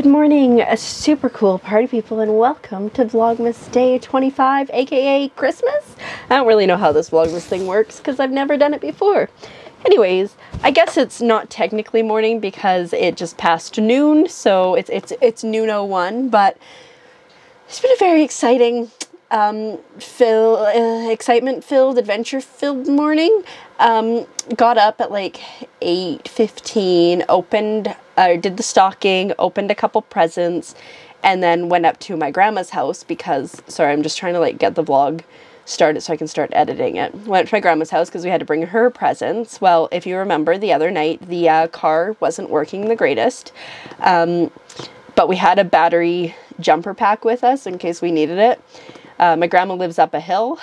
Good morning, super cool party people, and welcome to Vlogmas Day 25, aka Christmas. I don't really know how this Vlogmas thing works because I've never done it before. Anyways, I guess it's not technically morning because it just passed noon, so it's it's it's noon 01, but it's been a very exciting um, fill, uh, excitement-filled, adventure-filled morning. Um, got up at like 8.15, opened, uh, did the stocking, opened a couple presents, and then went up to my grandma's house because, sorry, I'm just trying to like get the vlog started so I can start editing it. Went to my grandma's house because we had to bring her presents. Well, if you remember the other night, the uh, car wasn't working the greatest. Um, but we had a battery jumper pack with us in case we needed it. Uh, my grandma lives up a hill.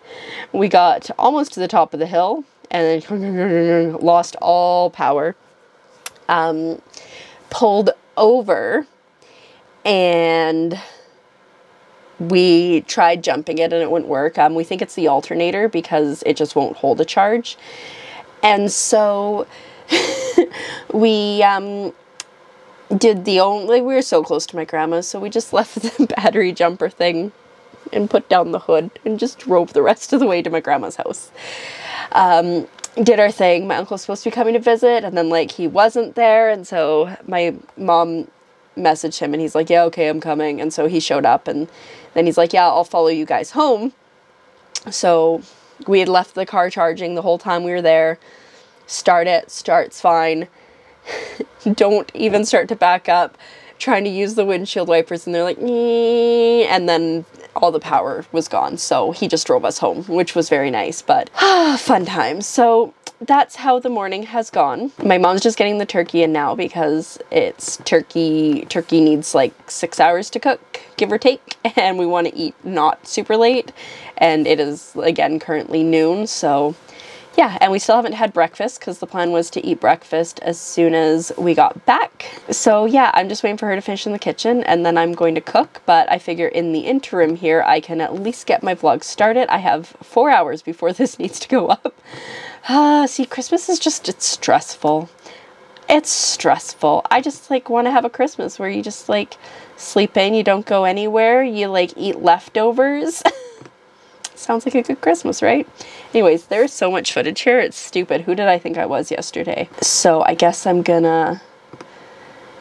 we got almost to the top of the hill and then lost all power. Um, pulled over and we tried jumping it and it wouldn't work. Um, we think it's the alternator because it just won't hold a charge. And so we um, did the only, we were so close to my grandma, so we just left the battery jumper thing and put down the hood and just drove the rest of the way to my grandma's house. Um, did our thing. My uncle was supposed to be coming to visit, and then like he wasn't there, and so my mom messaged him, and he's like, "Yeah, okay, I'm coming." And so he showed up, and then he's like, "Yeah, I'll follow you guys home." So we had left the car charging the whole time we were there. Start it, starts fine. Don't even start to back up. Trying to use the windshield wipers, and they're like, and then all the power was gone. So he just drove us home, which was very nice, but fun times. So that's how the morning has gone. My mom's just getting the turkey in now because it's turkey, turkey needs like six hours to cook, give or take, and we want to eat not super late. And it is, again, currently noon, so yeah, and we still haven't had breakfast because the plan was to eat breakfast as soon as we got back. So yeah, I'm just waiting for her to finish in the kitchen and then I'm going to cook, but I figure in the interim here, I can at least get my vlog started. I have four hours before this needs to go up. Uh, see, Christmas is just, it's stressful. It's stressful. I just like want to have a Christmas where you just like sleep in, you don't go anywhere, you like eat leftovers. Sounds like a good Christmas, right? Anyways, there's so much footage here. It's stupid. Who did I think I was yesterday? So I guess I'm gonna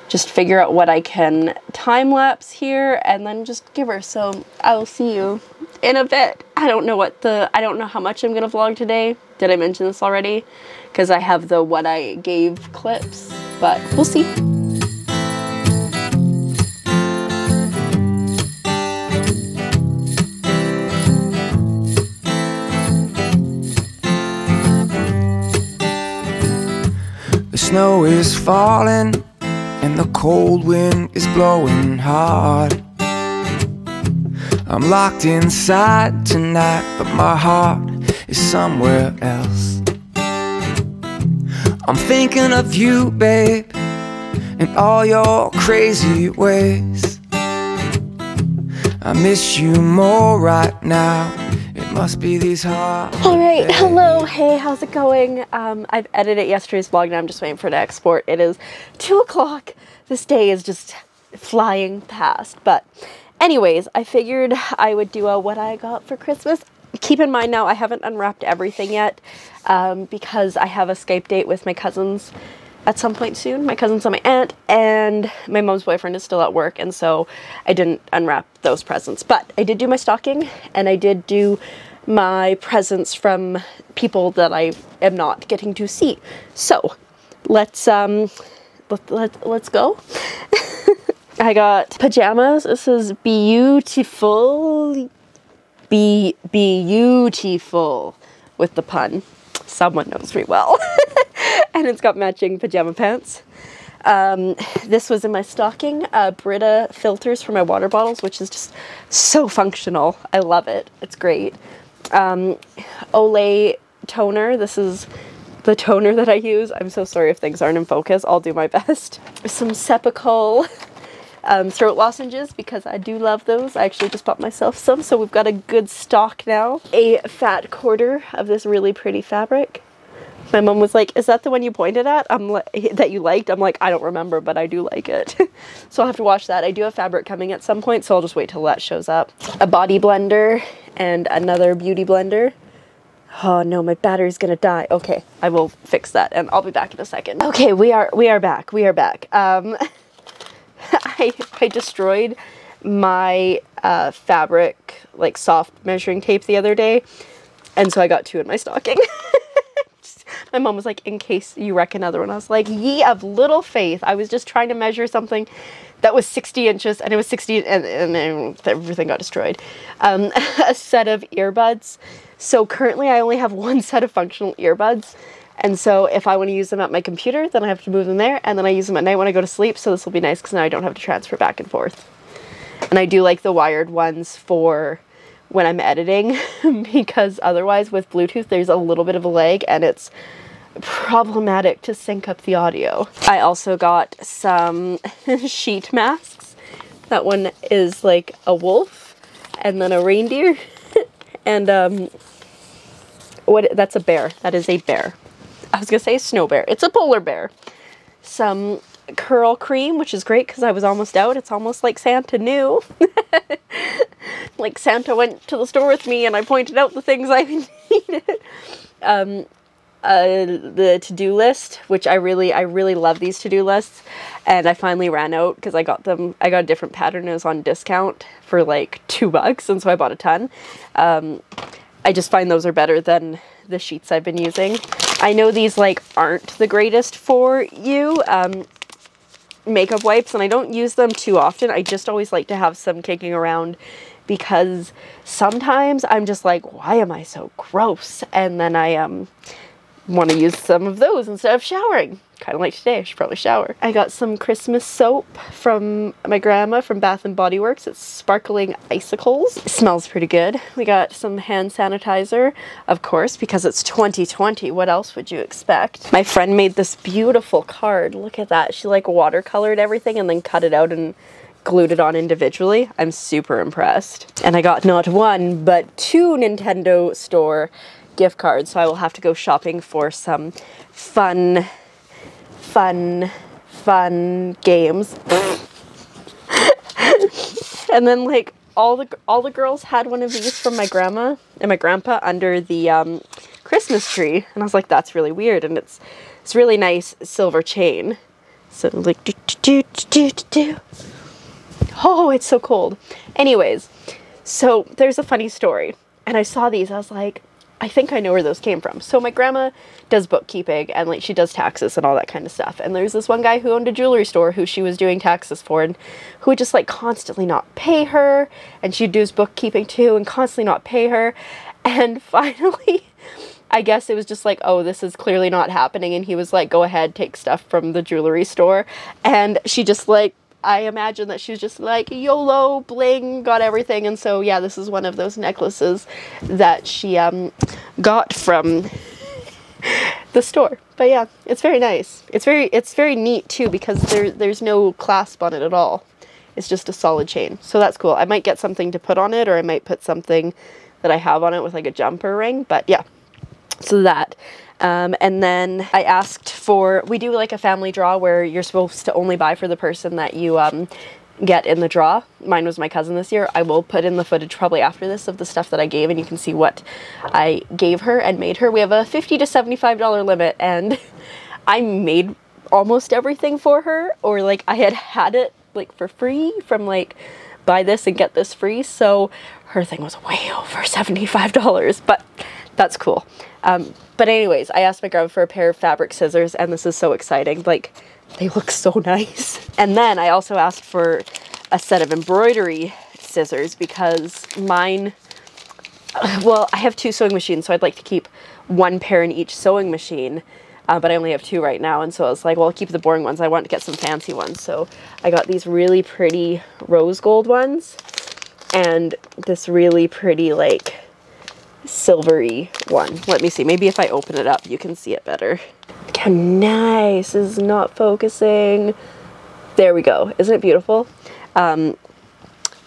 just figure out what I can time lapse here and then just give her. So I'll see you in a bit. I don't know what the, I don't know how much I'm gonna vlog today. Did I mention this already? Because I have the what I gave clips, but we'll see. Snow is falling and the cold wind is blowing hard. I'm locked inside tonight, but my heart is somewhere else. I'm thinking of you, babe, and all your crazy ways. I miss you more right now must be these hard. All right, hello, hey, how's it going? Um, I've edited yesterday's vlog and I'm just waiting for it to export. It is two o'clock. This day is just flying past. But anyways, I figured I would do a what I got for Christmas. Keep in mind now, I haven't unwrapped everything yet um, because I have a Skype date with my cousins at some point soon. My cousin's and my aunt and my mom's boyfriend is still at work and so I didn't unwrap those presents. But I did do my stocking and I did do my presents from people that I am not getting to see. So let's um let, let, let's go. I got pajamas. This is beautiful. Be beautiful with the pun. Someone knows me well. and it's got matching pajama pants. Um, this was in my stocking, uh, Brita filters for my water bottles, which is just so functional. I love it. It's great. Um, Olay toner. This is the toner that I use. I'm so sorry if things aren't in focus. I'll do my best. Some Cepacol um, throat lozenges because I do love those. I actually just bought myself some, so we've got a good stock now. A fat quarter of this really pretty fabric. My mom was like, "Is that the one you pointed at? I'm like that you liked." I'm like, "I don't remember, but I do like it." so I'll have to watch that. I do have fabric coming at some point, so I'll just wait till that shows up. A body blender and another beauty blender. Oh no, my battery's gonna die. Okay, I will fix that, and I'll be back in a second. Okay, we are we are back. We are back. Um, I I destroyed my uh, fabric like soft measuring tape the other day, and so I got two in my stocking. my mom was like, in case you wreck another one. I was like, ye of little faith. I was just trying to measure something that was 60 inches and it was 60 and, and, and everything got destroyed. Um, a set of earbuds. So currently I only have one set of functional earbuds. And so if I want to use them at my computer, then I have to move them there. And then I use them at night when I go to sleep. So this will be nice because now I don't have to transfer back and forth. And I do like the wired ones for when I'm editing because otherwise with Bluetooth there's a little bit of a lag and it's problematic to sync up the audio. I also got some sheet masks. That one is like a wolf and then a reindeer and um what that's a bear. That is a bear. I was gonna say snow bear. It's a polar bear. Some curl cream, which is great because I was almost out. It's almost like Santa knew. like Santa went to the store with me and I pointed out the things I needed. Um, uh, the to-do list, which I really, I really love these to-do lists. And I finally ran out because I got them, I got a different pattern. It was on discount for like two bucks. And so I bought a ton. Um, I just find those are better than the sheets I've been using. I know these like aren't the greatest for you. Um, makeup wipes and I don't use them too often. I just always like to have some kicking around because sometimes I'm just like, why am I so gross? And then I um want to use some of those instead of showering. Kind of like today, I should probably shower. I got some Christmas soap from my grandma from Bath and Body Works. It's sparkling icicles. It smells pretty good. We got some hand sanitizer, of course, because it's 2020. What else would you expect? My friend made this beautiful card. Look at that. She like watercolored everything and then cut it out and glued it on individually. I'm super impressed. And I got not one, but two Nintendo store gift cards, so I will have to go shopping for some fun fun, fun games. and then like all the all the girls had one of these from my grandma and my grandpa under the um, Christmas tree, and I was like, that's really weird, and it's it's really nice silver chain. So like do do do do. do. Oh, it's so cold. Anyways, so there's a funny story, and I saw these. I was like, I think I know where those came from. So my grandma does bookkeeping and like she does taxes and all that kind of stuff. And there's this one guy who owned a jewelry store who she was doing taxes for and who would just like constantly not pay her and she'd do his bookkeeping too and constantly not pay her. And finally I guess it was just like, oh, this is clearly not happening. And he was like, go ahead, take stuff from the jewelry store. And she just like I imagine that she was just like YOLO, bling, got everything. And so, yeah, this is one of those necklaces that she um, got from the store. But yeah, it's very nice. It's very it's very neat too because there there's no clasp on it at all. It's just a solid chain. So that's cool. I might get something to put on it or I might put something that I have on it with like a jumper ring. But yeah, so that. Um, and then I asked for, we do like a family draw where you're supposed to only buy for the person that you um, get in the draw. Mine was my cousin this year. I will put in the footage probably after this of the stuff that I gave and you can see what I gave her and made her. We have a 50 to $75 limit and I made almost everything for her or like I had had it like for free from like buy this and get this free. So her thing was way over $75, but that's cool. Um, but anyways, I asked my grandma for a pair of fabric scissors and this is so exciting. Like, they look so nice. And then I also asked for a set of embroidery scissors because mine, well, I have two sewing machines, so I'd like to keep one pair in each sewing machine. Uh, but I only have two right now, and so I was like, well, I'll keep the boring ones. I want to get some fancy ones. So I got these really pretty rose gold ones and this really pretty, like, silvery one. Let me see. Maybe if I open it up, you can see it better. Look how nice. This is not focusing. There we go. Isn't it beautiful? Um,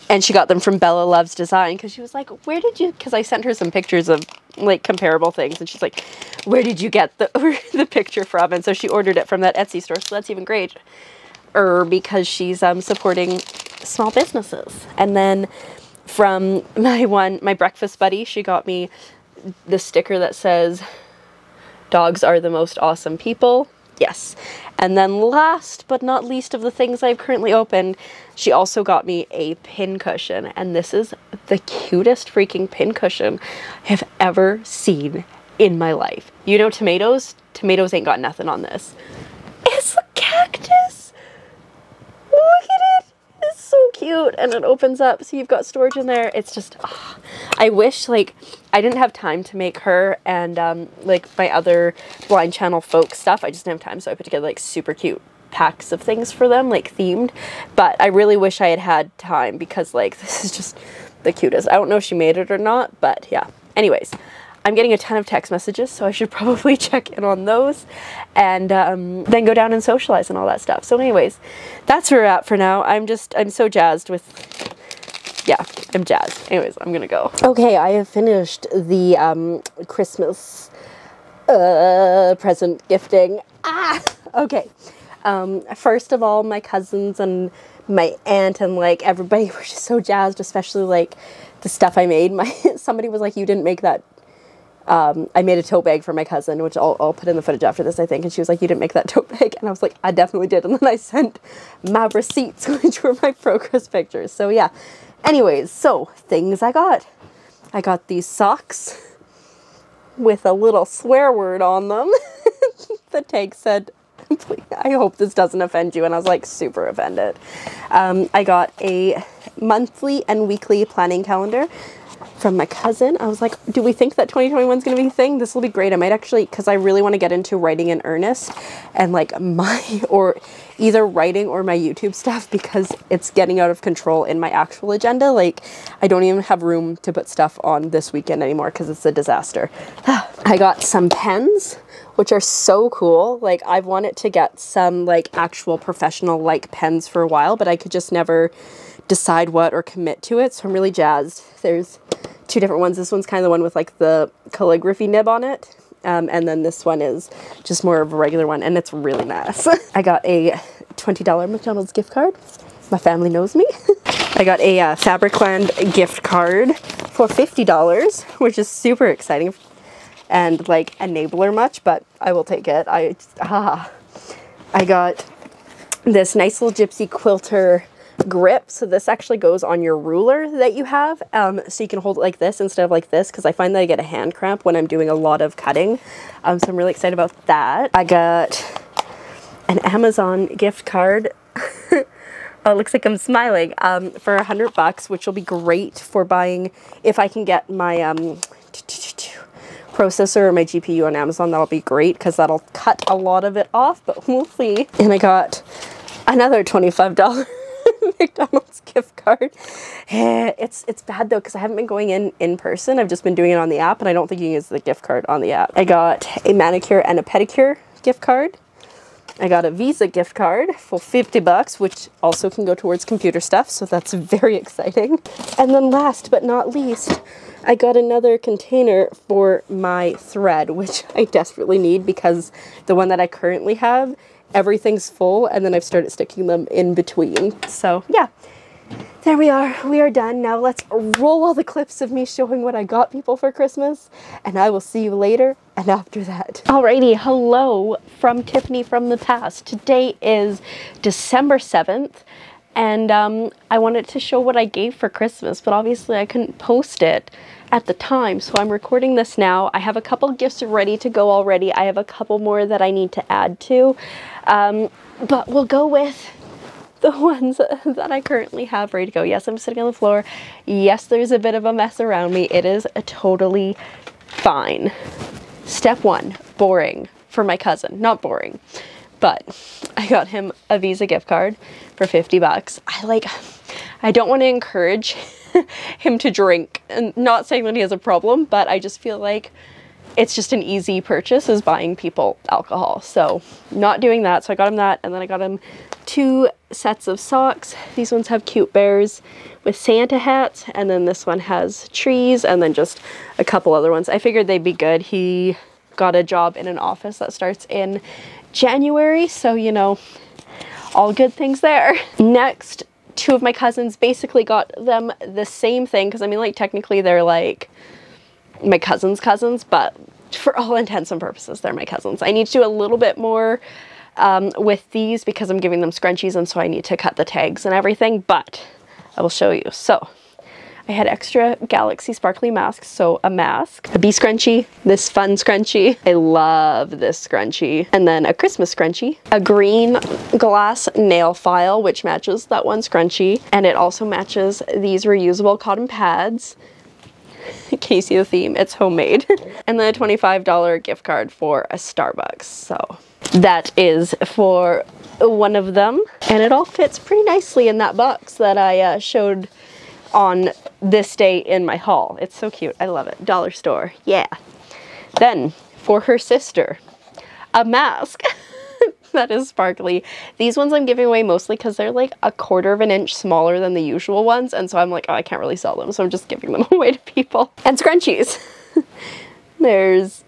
and she got them from Bella Loves Design because she was like, "Where did you?" Because I sent her some pictures of like comparable things, and she's like, "Where did you get the the picture from?" And so she ordered it from that Etsy store. So that's even great. Or because she's um, supporting small businesses, and then from my one my breakfast buddy, she got me the sticker that says, "Dogs are the most awesome people." Yes. And then last but not least of the things I've currently opened, she also got me a pin cushion. And this is the cutest freaking pin cushion I have ever seen in my life. You know tomatoes? Tomatoes ain't got nothing on this. It's a cactus! Look at so cute and it opens up so you've got storage in there. It's just, oh, I wish like I didn't have time to make her and um, like my other blind channel folk stuff. I just didn't have time so I put together like super cute packs of things for them like themed but I really wish I had had time because like this is just the cutest. I don't know if she made it or not but yeah. Anyways, I'm getting a ton of text messages, so I should probably check in on those and um, then go down and socialize and all that stuff. So anyways, that's where we're at for now. I'm just, I'm so jazzed with, yeah, I'm jazzed. Anyways, I'm gonna go. Okay, I have finished the um, Christmas uh, present gifting. Ah, okay. Um, first of all, my cousins and my aunt and like everybody were just so jazzed, especially like the stuff I made. My somebody was like, "You didn't make that um, I made a tote bag for my cousin, which I'll, I'll put in the footage after this, I think. And she was like, You didn't make that tote bag. And I was like, I definitely did. And then I sent my receipts, which were my progress pictures. So, yeah. Anyways, so things I got. I got these socks with a little swear word on them. the tag said, I hope this doesn't offend you. And I was like, super offended. Um, I got a monthly and weekly planning calendar from my cousin. I was like, do we think that 2021 is going to be a thing? This will be great. I might actually, because I really want to get into writing in earnest and like my, or either writing or my YouTube stuff because it's getting out of control in my actual agenda. Like, I don't even have room to put stuff on this weekend anymore because it's a disaster. I got some pens which are so cool. Like I've wanted to get some like actual professional like pens for a while, but I could just never decide what or commit to it. So I'm really jazzed. There's two different ones. This one's kind of the one with like the calligraphy nib on it. Um, and then this one is just more of a regular one and it's really nice. I got a $20 McDonald's gift card. My family knows me. I got a uh, Fabricland gift card for $50, which is super exciting and like enabler much, but I will take it. I, ah, I got this nice little gypsy quilter grip. So this actually goes on your ruler that you have. Um, so you can hold it like this instead of like this because I find that I get a hand cramp when I'm doing a lot of cutting. Um, so I'm really excited about that. I got an Amazon gift card. oh, it looks like I'm smiling. Um, for a hundred bucks, which will be great for buying if I can get my um, processor or my GPU on Amazon. That'll be great because that'll cut a lot of it off, but we'll see. And I got another $25 McDonald's gift card. Eh, it's it's bad though because I haven't been going in in person. I've just been doing it on the app and I don't think you can use the gift card on the app. I got a manicure and a pedicure gift card. I got a Visa gift card for 50 bucks, which also can go towards computer stuff, so that's very exciting. And then last but not least, I got another container for my thread, which I desperately need because the one that I currently have everything's full and then I've started sticking them in between. So yeah, there we are. We are done. Now let's roll all the clips of me showing what I got people for Christmas and I will see you later and after that. Alrighty, hello from Tiffany from the past. Today is December 7th and um, I wanted to show what I gave for Christmas, but obviously I couldn't post it at the time, so I'm recording this now. I have a couple gifts ready to go already. I have a couple more that I need to add to, um, but we'll go with the ones that I currently have ready to go. Yes, I'm sitting on the floor. Yes, there's a bit of a mess around me. It is totally fine. Step one, boring for my cousin. Not boring, but I got him a Visa gift card for 50 bucks. I like, I don't want to encourage him to drink and not saying that he has a problem, but I just feel like it's just an easy purchase is buying people alcohol. So not doing that. So I got him that and then I got him two sets of socks. These ones have cute bears with Santa hats and then this one has trees and then just a couple other ones. I figured they'd be good. He got a job in an office that starts in January. So, you know, all good things there. Next, two of my cousins basically got them the same thing because I mean like technically they're like my cousin's cousins, but for all intents and purposes, they're my cousins. I need to do a little bit more um, with these because I'm giving them scrunchies and so I need to cut the tags and everything, but I will show you. So I had extra Galaxy sparkly masks, so a mask, a bee scrunchie, this fun scrunchie. I love this scrunchie. And then a Christmas scrunchie, a green glass nail file, which matches that one scrunchie. And it also matches these reusable cotton pads. Casey the theme, it's homemade. and then a $25 gift card for a Starbucks. So that is for one of them. And it all fits pretty nicely in that box that I uh, showed on this day in my haul. It's so cute. I love it. Dollar store. Yeah. Then for her sister, a mask. that is sparkly. These ones I'm giving away mostly because they're like a quarter of an inch smaller than the usual ones. And so I'm like, oh, I can't really sell them. So I'm just giving them away to people. And scrunchies. There's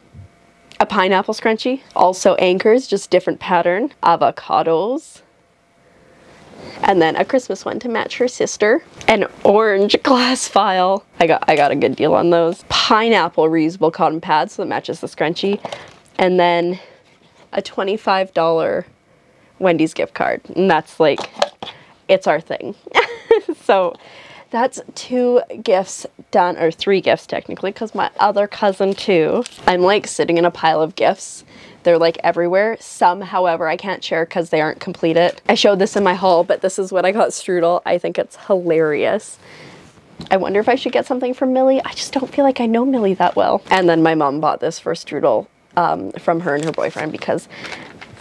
a pineapple scrunchie. Also anchors, just different pattern. Avocados. And then a Christmas one to match her sister. An orange glass file. I got I got a good deal on those. Pineapple reusable cotton pads so that matches the scrunchie. And then a $25 Wendy's gift card. And that's like, it's our thing. so that's two gifts done, or three gifts technically, because my other cousin too. I'm like sitting in a pile of gifts. They're like everywhere. Some, however, I can't share because they aren't completed. I showed this in my haul, but this is what I got Strudel. I think it's hilarious. I wonder if I should get something from Millie. I just don't feel like I know Millie that well. And then my mom bought this for Strudel um, from her and her boyfriend because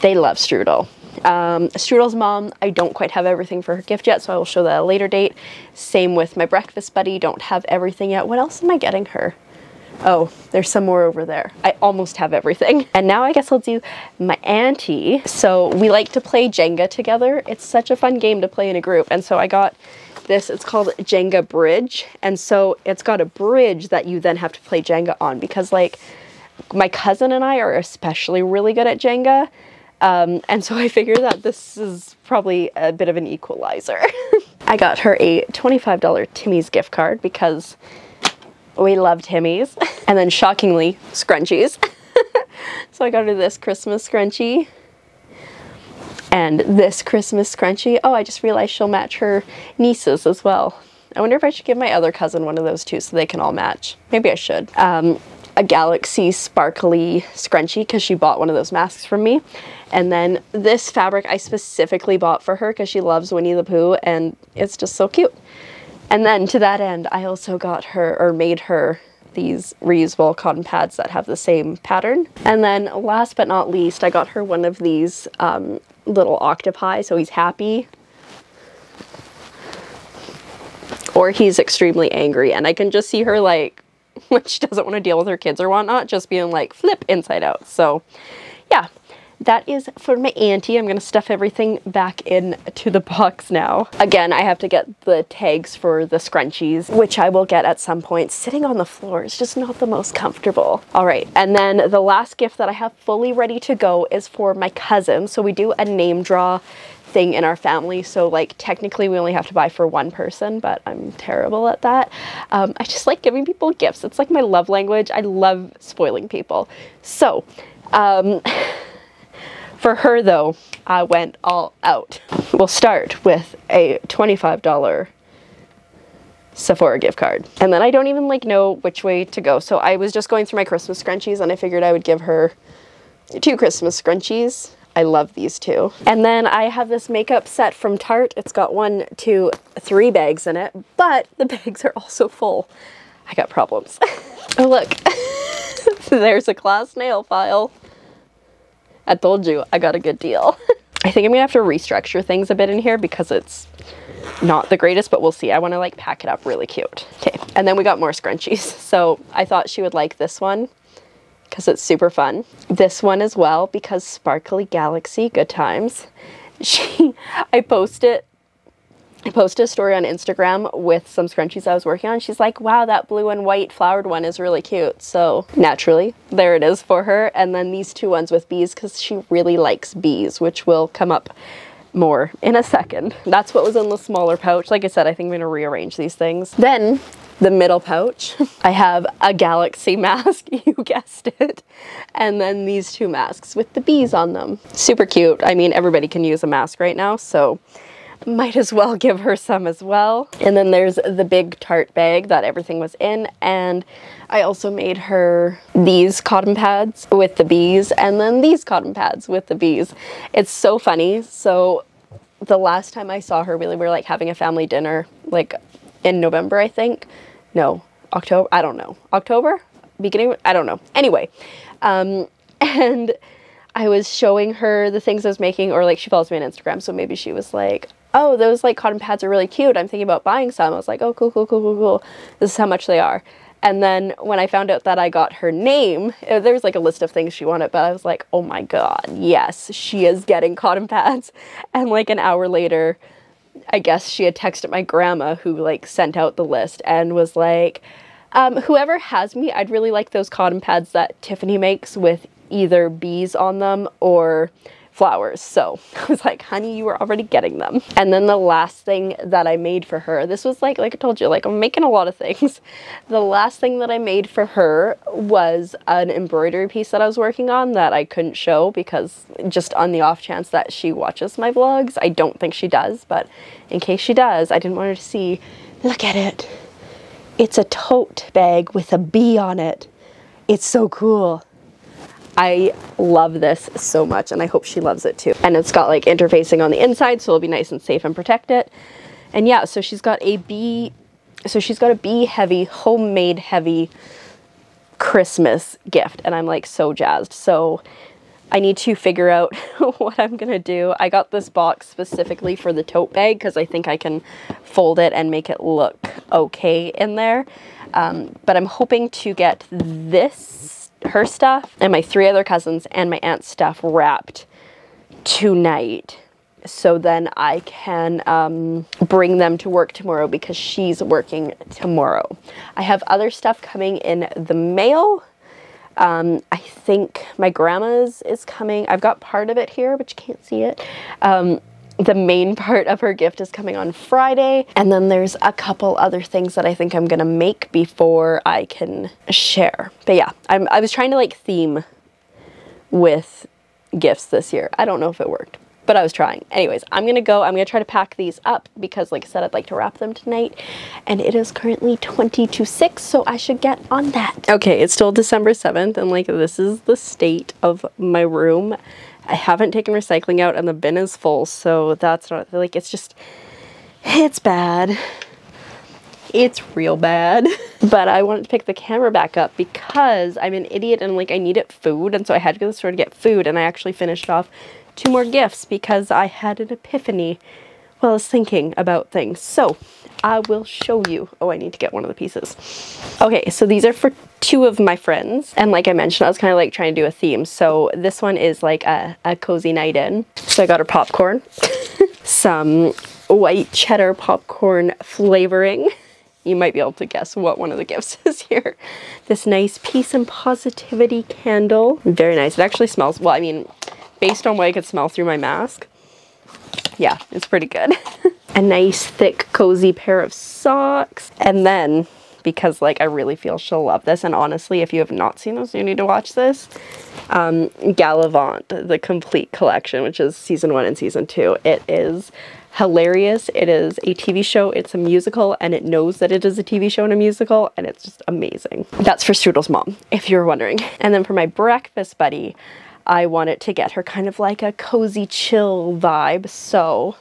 they love Strudel. Um, Strudel's mom, I don't quite have everything for her gift yet, so I will show that at a later date. Same with my breakfast buddy, don't have everything yet. What else am I getting her? Oh, there's some more over there. I almost have everything. And now I guess I'll do my auntie. So we like to play Jenga together. It's such a fun game to play in a group. And so I got this, it's called Jenga Bridge. And so it's got a bridge that you then have to play Jenga on because like my cousin and I are especially really good at Jenga. Um, and so I figure that this is probably a bit of an equalizer. I got her a $25 Timmy's gift card because we love Timmy's. And then shockingly, scrunchies. so I got her this Christmas scrunchie and this Christmas scrunchie. Oh, I just realized she'll match her nieces as well. I wonder if I should give my other cousin one of those too so they can all match. Maybe I should. Um, a Galaxy sparkly scrunchie because she bought one of those masks from me. And then this fabric I specifically bought for her because she loves Winnie the Pooh and it's just so cute. And then to that end, I also got her or made her these reusable cotton pads that have the same pattern. And then last but not least, I got her one of these um, little octopi, so he's happy. Or he's extremely angry, and I can just see her like when she doesn't want to deal with her kids or whatnot, just being like flip inside out. So yeah, that is for my auntie. I'm to stuff everything back into the box now. Again, I have to get the tags for the scrunchies, which I will get at some point. Sitting on the floor is just not the most comfortable. All right, and then the last gift that I have fully ready to go is for my cousin. So we do a name draw thing in our family. So like technically we only have to buy for one person, but I'm terrible at that. Um, I just like giving people gifts. It's like my love language. I love spoiling people. So um, for her though, I went all out. We'll start with a $25 Sephora gift card. And then I don't even like know which way to go. So I was just going through my Christmas scrunchies and I figured I would give her two Christmas scrunchies. I love these two. And then I have this makeup set from Tarte. It's got one, two, three bags in it, but the bags are also full. I got problems. oh, look. There's a glass nail file. I told you, I got a good deal. I think I'm gonna have to restructure things a bit in here because it's not the greatest, but we'll see. I wanna like pack it up really cute. Okay, and then we got more scrunchies. So I thought she would like this one because it's super fun. This one as well because Sparkly Galaxy, good times. She, I post it I posted a story on Instagram with some scrunchies I was working on. She's like, wow, that blue and white flowered one is really cute. So naturally, there it is for her. And then these two ones with bees because she really likes bees, which will come up more in a second. That's what was in the smaller pouch. Like I said, I think I'm gonna rearrange these things. Then the middle pouch, I have a galaxy mask, you guessed it. And then these two masks with the bees on them. Super cute. I mean, everybody can use a mask right now, so might as well give her some as well. And then there's the big Tarte bag that everything was in. And I also made her these cotton pads with the bees and then these cotton pads with the bees. It's so funny. So the last time I saw her, really, we were like having a family dinner, like in November, I think. No, October, I don't know. October? Beginning, I don't know. Anyway, um, and I was showing her the things I was making, or like she follows me on Instagram, so maybe she was like, oh, those like cotton pads are really cute. I'm thinking about buying some. I was like, oh, cool, cool, cool, cool, cool. This is how much they are. And then when I found out that I got her name, uh, there was like a list of things she wanted, but I was like, oh my God, yes, she is getting cotton pads. And like an hour later, I guess she had texted my grandma who like sent out the list and was like, um, whoever has me, I'd really like those cotton pads that Tiffany makes with either bees on them or flowers. So I was like, honey, you were already getting them. And then the last thing that I made for her, this was like, like I told you, like I'm making a lot of things. The last thing that I made for her was an embroidery piece that I was working on that I couldn't show because just on the off chance that she watches my vlogs, I don't think she does, but in case she does, I didn't want her to see, look at it. It's a tote bag with a bee on it. It's so cool. I love this so much and I hope she loves it too. And it's got like interfacing on the inside so it'll be nice and safe and protect it. And yeah, so she's got a bee, so she's got a bee heavy, homemade heavy Christmas gift and I'm like so jazzed. So I need to figure out what I'm gonna do. I got this box specifically for the tote bag because I think I can fold it and make it look okay in there. Um, but I'm hoping to get this her stuff and my three other cousins and my aunt's stuff wrapped tonight so then I can um, bring them to work tomorrow because she's working tomorrow. I have other stuff coming in the mail. Um, I think my grandma's is coming. I've got part of it here, but you can't see it. Um, the main part of her gift is coming on Friday. And then there's a couple other things that I think I'm gonna make before I can share. But yeah, I'm, I was trying to like theme with gifts this year. I don't know if it worked, but I was trying. Anyways, I'm gonna go, I'm gonna try to pack these up because like I said, I'd like to wrap them tonight. And it is currently 20 to 6, so I should get on that. Okay, it's still December 7th and like this is the state of my room. I haven't taken recycling out and the bin is full, so that's not, like, it's just, it's bad. It's real bad. but I wanted to pick the camera back up because I'm an idiot and like I needed food and so I had to go to the store to get food and I actually finished off two more gifts because I had an epiphany while I was thinking about things. So I will show you. Oh, I need to get one of the pieces. Okay, so these are for two of my friends. And like I mentioned, I was kind of like trying to do a theme. So this one is like a, a cozy night in. So I got her popcorn, some white cheddar popcorn flavoring. You might be able to guess what one of the gifts is here. This nice peace and positivity candle. Very nice. It actually smells, well, I mean, based on what I could smell through my mask, yeah, it's pretty good. a nice thick cozy pair of socks. And then because like I really feel she'll love this. And honestly, if you have not seen this, you need to watch this. Um, Galavant, the complete collection, which is season one and season two. It is hilarious. It is a TV show, it's a musical, and it knows that it is a TV show and a musical, and it's just amazing. That's for Strudel's mom, if you're wondering. And then for my breakfast buddy, I wanted to get her kind of like a cozy chill vibe, so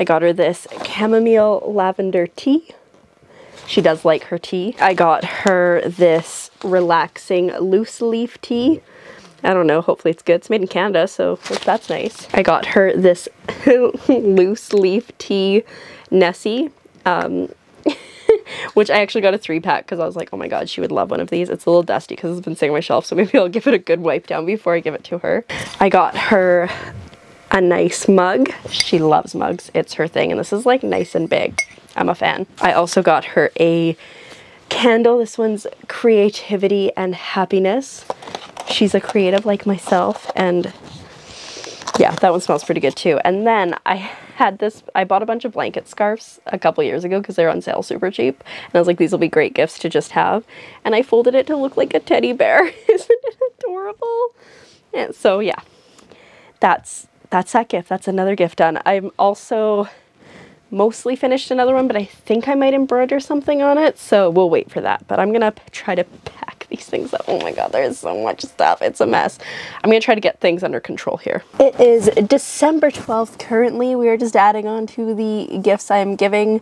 I got her this chamomile lavender tea. She does like her tea. I got her this relaxing loose leaf tea. I don't know, hopefully it's good. It's made in Canada, so that's nice. I got her this loose leaf tea Nessie. Um, which I actually got a three pack because I was like, oh my god, she would love one of these. It's a little dusty because it's been sitting on my shelf, so maybe I'll give it a good wipe down before I give it to her. I got her a nice mug. She loves mugs. It's her thing, and this is like nice and big. I'm a fan. I also got her a candle. This one's creativity and happiness. She's a creative like myself, and yeah, that one smells pretty good too. And then I had this, I bought a bunch of blanket scarves a couple years ago because they're on sale super cheap. And I was like, these will be great gifts to just have. And I folded it to look like a teddy bear. Isn't it adorable? And so yeah, that's, that's that gift. That's another gift done. I'm also mostly finished another one, but I think I might embroider something on it. So we'll wait for that. But I'm going to try to pack these things up. Oh my god, there's so much stuff. It's a mess. I'm gonna try to get things under control here. It is December 12th currently. We are just adding on to the gifts I'm giving.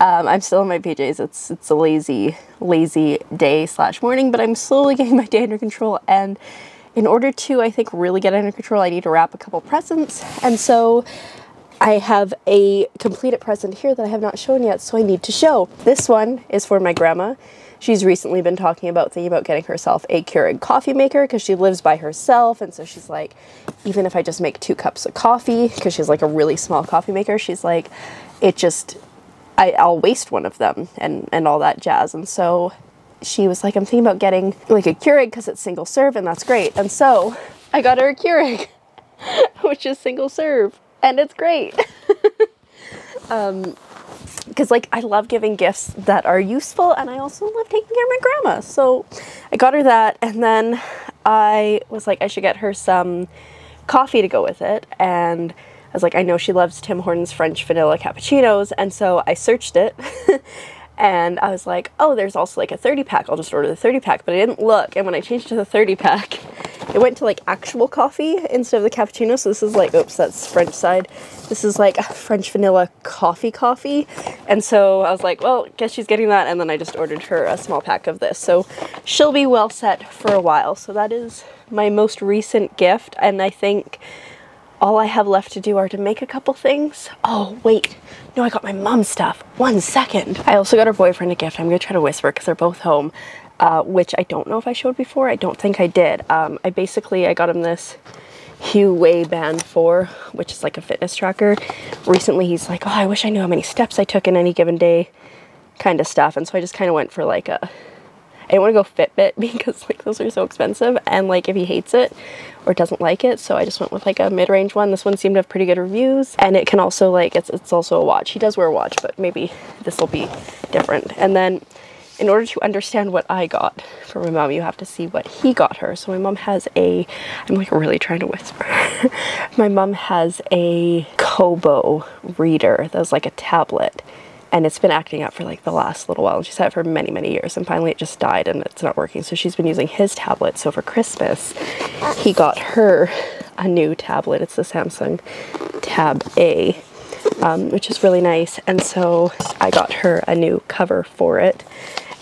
Um, I'm still in my PJs. It's, it's a lazy, lazy day slash morning, but I'm slowly getting my day under control and in order to, I think, really get under control, I need to wrap a couple presents. And so I have a completed present here that I have not shown yet, so I need to show. This one is for my grandma. She's recently been talking about thinking about getting herself a Keurig coffee maker because she lives by herself. And so she's like, even if I just make two cups of coffee, because she's like a really small coffee maker, she's like, it just, I, I'll waste one of them and, and all that jazz. And so she was like, I'm thinking about getting like a Keurig because it's single serve and that's great. And so I got her a Keurig, which is single serve and it's great. um, because like I love giving gifts that are useful and I also love taking care of my grandma. So I got her that and then I was like I should get her some coffee to go with it and I was like I know she loves Tim Hortons French vanilla cappuccinos and so I searched it and I was like oh there's also like a 30 pack I'll just order the 30 pack but I didn't look and when I changed to the 30 pack it went to like actual coffee instead of the cappuccino. So this is like, oops, that's French side. This is like French vanilla coffee coffee. And so I was like, well, guess she's getting that. And then I just ordered her a small pack of this. So she'll be well set for a while. So that is my most recent gift. And I think all I have left to do are to make a couple things. Oh, wait. No, I got my mom stuff. One second. I also got her boyfriend a gift. I'm to try to whisper because they're both home uh, which I don't know if I showed before. I don't think I did. Um, I basically, I got him this Huawei Band 4, which is like a fitness tracker. Recently he's like, oh, I wish I knew how many steps I took in any given day kind of stuff. And so I just kind of went for like a, I didn't want to go Fitbit because like those are so expensive. And like if he hates it or doesn't like it, so I just went with like a mid-range one. This one seemed to have pretty good reviews. And it can also like, it's, it's also a watch. He does wear a watch, but maybe this will be different. And then in order to understand what I got for my mom, you have to see what he got her. So my mom has a, I'm like really trying to whisper. my mom has a Kobo reader that's like a tablet and it's been acting up for like the last little while. And she's had it for many, many years and finally it just died and it's not working. So she's been using his tablet. So for Christmas, he got her a new tablet. It's the Samsung Tab A. Um, which is really nice. And so I got her a new cover for it.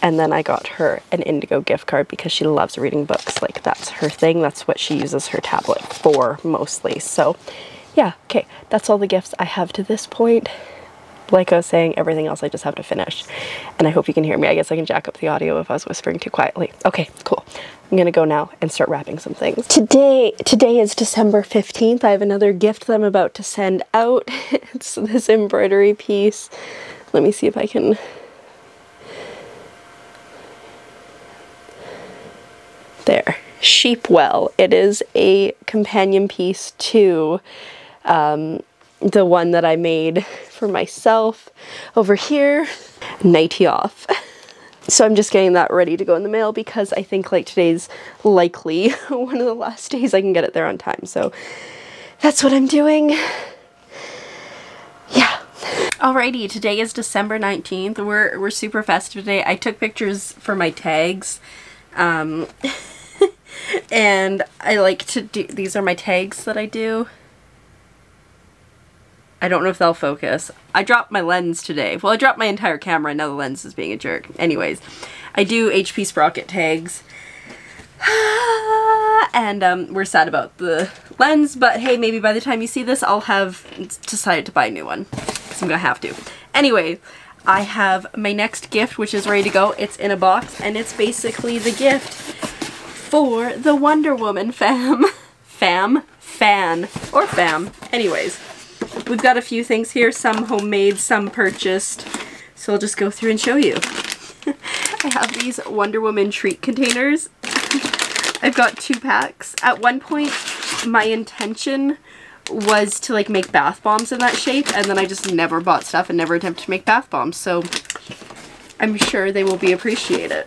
And then I got her an Indigo gift card because she loves reading books. Like that's her thing. That's what she uses her tablet for mostly. So yeah, okay, that's all the gifts I have to this point. Like I was saying, everything else I just have to finish. And I hope you can hear me. I guess I can jack up the audio if I was whispering too quietly. Okay, cool. I'm gonna go now and start wrapping some things. Today, today is December 15th. I have another gift that I'm about to send out. it's this embroidery piece. Let me see if I can there. Sheepwell. It is a companion piece to um, the one that I made for myself over here, Nighty Off. So I'm just getting that ready to go in the mail because I think like today's likely one of the last days I can get it there on time. So that's what I'm doing. Yeah. Alrighty, today is December 19th. We're, we're super festive today. I took pictures for my tags. Um, and I like to do, these are my tags that I do. I don't know if they'll focus. I dropped my lens today. Well, I dropped my entire camera and now the lens is being a jerk. Anyways, I do HP Sprocket tags. and um, we're sad about the lens, but hey, maybe by the time you see this, I'll have decided to buy a new one. Because I'm going to have to. Anyway, I have my next gift, which is ready to go. It's in a box, and it's basically the gift for the Wonder Woman fam. fam? Fan. Or fam. Anyways, we've got a few things here, some homemade, some purchased. So I'll just go through and show you. I have these Wonder Woman treat containers. I've got two packs. At one point, my intention was to like make bath bombs in that shape and then I just never bought stuff and never attempted to make bath bombs so I'm sure they will be appreciated.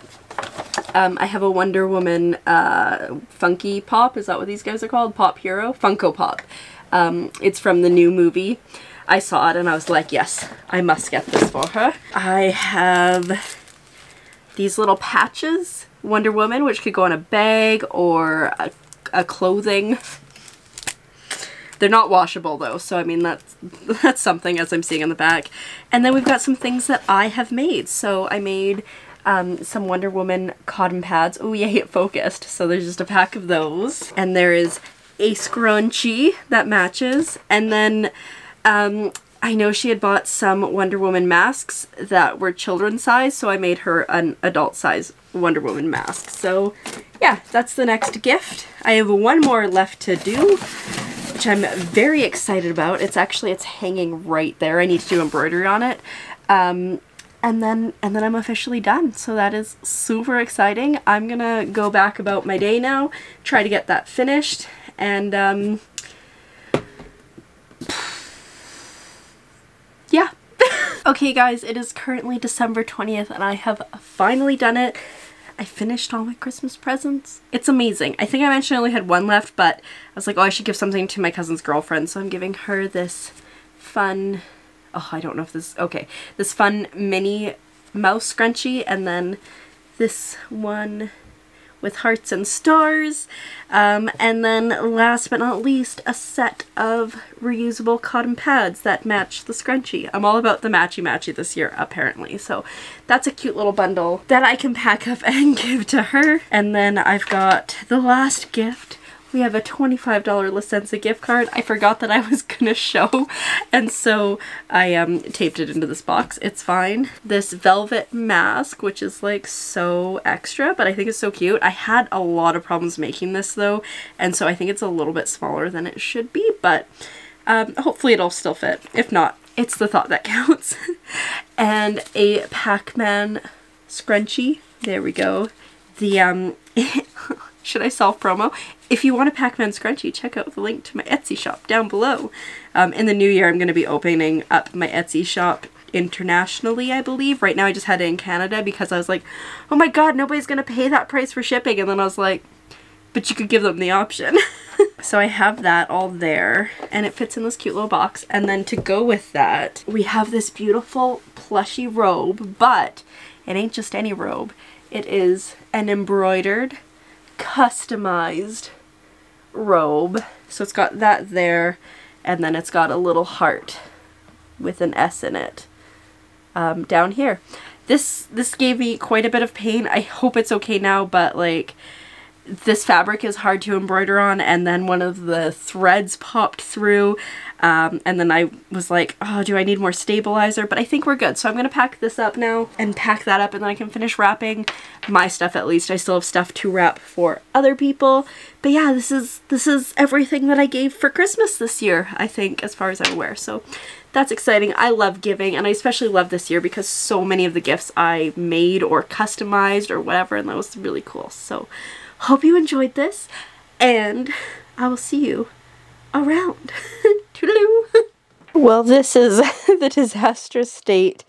Um, I have a Wonder Woman uh, Funky Pop, is that what these guys are called? Pop Hero? Funko Pop. Um, it's from the new movie. I saw it and I was like, yes, I must get this for her. I have these little patches, Wonder Woman, which could go on a bag or a, a clothing they're not washable though, so I mean that's that's something as I'm seeing on the back. And then we've got some things that I have made. So I made um, some Wonder Woman cotton pads. Oh yay, it focused. So there's just a pack of those. And there is a scrunchie that matches. And then um, I know she had bought some Wonder Woman masks that were children's size, so I made her an adult size Wonder Woman mask. So yeah, that's the next gift. I have one more left to do which I'm very excited about. It's actually, it's hanging right there. I need to do embroidery on it. Um, and then, and then I'm officially done. So that is super exciting. I'm gonna go back about my day now, try to get that finished, and um, yeah. okay guys, it is currently December 20th and I have finally done it. I finished all my Christmas presents. It's amazing. I think I mentioned I only had one left, but I was like, oh, I should give something to my cousin's girlfriend. So I'm giving her this fun, oh, I don't know if this, okay, this fun Minnie Mouse scrunchie and then this one with hearts and stars. Um, and then last but not least, a set of reusable cotton pads that match the scrunchie. I'm all about the matchy matchy this year, apparently. So that's a cute little bundle that I can pack up and give to her. And then I've got the last gift we have a $25 La Senza gift card. I forgot that I was gonna show and so I um, taped it into this box. It's fine. This velvet mask which is like so extra but I think it's so cute. I had a lot of problems making this though and so I think it's a little bit smaller than it should be but um, hopefully it'll still fit. If not, it's the thought that counts. and a Pac-Man scrunchie. There we go. The um should I self promo? If you want a Pac-Man scrunchie, check out the link to my Etsy shop down below. Um, in the new year, I'm going to be opening up my Etsy shop internationally, I believe. Right now, I just had it in Canada because I was like, oh my god, nobody's going to pay that price for shipping. And then I was like, but you could give them the option. so I have that all there and it fits in this cute little box. And then to go with that, we have this beautiful plushy robe, but it ain't just any robe. It is an embroidered customized robe. So it's got that there and then it's got a little heart with an S in it um, down here. This this gave me quite a bit of pain. I hope it's okay now, but like this fabric is hard to embroider on and then one of the threads popped through um, and then I was like oh do I need more stabilizer but I think we're good so I'm gonna pack this up now and pack that up and then I can finish wrapping my stuff at least I still have stuff to wrap for other people but yeah this is this is everything that I gave for Christmas this year I think as far as I'm aware so that's exciting. I love giving and I especially love this year because so many of the gifts I made or customized or whatever and that was really cool. So Hope you enjoyed this, and I will see you around. Toodaloo! Well, this is the disastrous state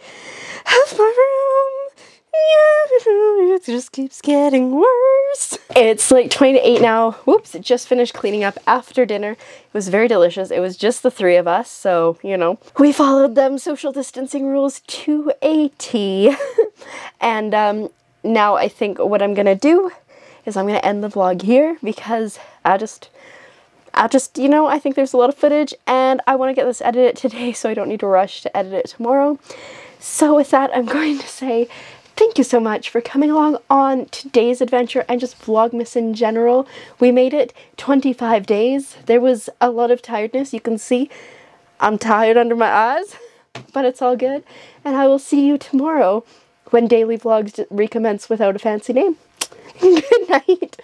of my room. It just keeps getting worse. It's like 20 to 8 now. Whoops, just finished cleaning up after dinner. It was very delicious. It was just the three of us, so, you know, we followed them social distancing rules to a T. and um, now I think what I'm gonna do is I'm to end the vlog here because I just, I just, you know, I think there's a lot of footage and I want to get this edited today so I don't need to rush to edit it tomorrow. So with that, I'm going to say thank you so much for coming along on today's adventure and just Vlogmas in general. We made it 25 days. There was a lot of tiredness. You can see I'm tired under my eyes. but it's all good. And I will see you tomorrow when daily vlogs recommence without a fancy name. good night.